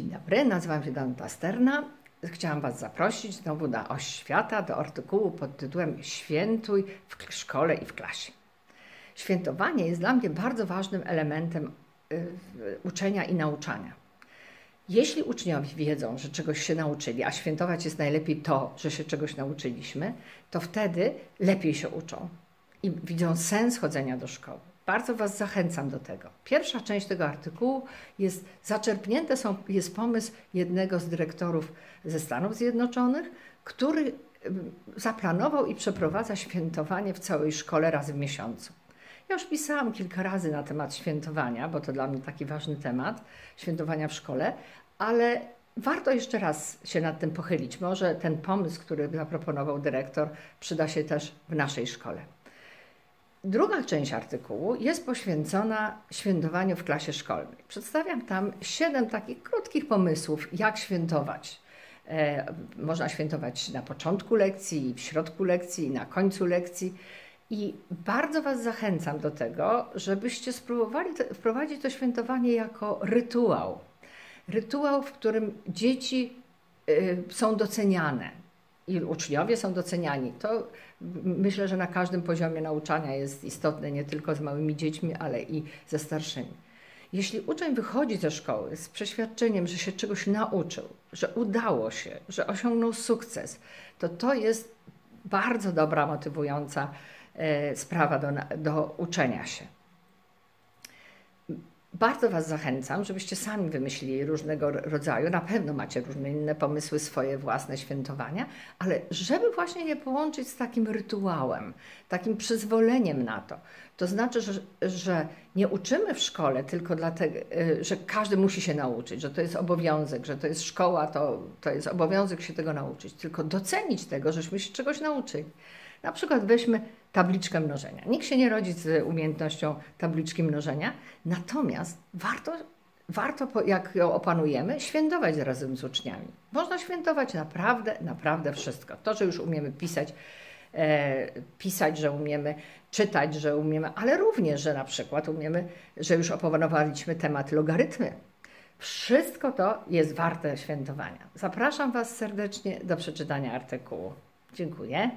Dzień dobry, nazywam się Dan Pasterna. Chciałam Was zaprosić znowu na Oś Świata do artykułu pod tytułem Świętuj w szkole i w klasie. Świętowanie jest dla mnie bardzo ważnym elementem y, uczenia i nauczania. Jeśli uczniowie wiedzą, że czegoś się nauczyli, a świętować jest najlepiej to, że się czegoś nauczyliśmy, to wtedy lepiej się uczą i widzą sens chodzenia do szkoły. Bardzo Was zachęcam do tego. Pierwsza część tego artykułu jest zaczerpnięte są, jest pomysł jednego z dyrektorów ze Stanów Zjednoczonych, który zaplanował i przeprowadza świętowanie w całej szkole raz w miesiącu. Ja już pisałam kilka razy na temat świętowania, bo to dla mnie taki ważny temat, świętowania w szkole, ale warto jeszcze raz się nad tym pochylić. Może ten pomysł, który zaproponował dyrektor, przyda się też w naszej szkole. Druga część artykułu jest poświęcona świętowaniu w klasie szkolnej. Przedstawiam tam siedem takich krótkich pomysłów, jak świętować. E, można świętować na początku lekcji, w środku lekcji, na końcu lekcji. I bardzo Was zachęcam do tego, żebyście spróbowali to, wprowadzić to świętowanie jako rytuał. Rytuał, w którym dzieci y, są doceniane i uczniowie są doceniani. To myślę, że na każdym poziomie nauczania jest istotne, nie tylko z małymi dziećmi, ale i ze starszymi. Jeśli uczeń wychodzi ze szkoły z przeświadczeniem, że się czegoś nauczył, że udało się, że osiągnął sukces, to to jest bardzo dobra, motywująca e, sprawa do, do uczenia się. Bardzo Was zachęcam, żebyście sami wymyślili różnego rodzaju, na pewno macie różne inne pomysły, swoje własne świętowania, ale żeby właśnie je połączyć z takim rytuałem, takim przyzwoleniem na to. To znaczy, że, że nie uczymy w szkole tylko dlatego, y, że każdy musi się nauczyć, że to jest obowiązek, że to jest szkoła, to, to jest obowiązek się tego nauczyć, tylko docenić tego, żeśmy się czegoś nauczyli. Na przykład weźmy tabliczkę mnożenia. Nikt się nie rodzi z umiejętnością tabliczki mnożenia, natomiast warto, warto jak ją opanujemy, świętować razem z uczniami. Można świętować naprawdę, naprawdę wszystko. To, że już umiemy pisać, e, pisać, że umiemy czytać, że umiemy, ale również, że na przykład umiemy, że już opanowaliśmy temat logarytmy. Wszystko to jest warte świętowania. Zapraszam Was serdecznie do przeczytania artykułu. Dziękuję.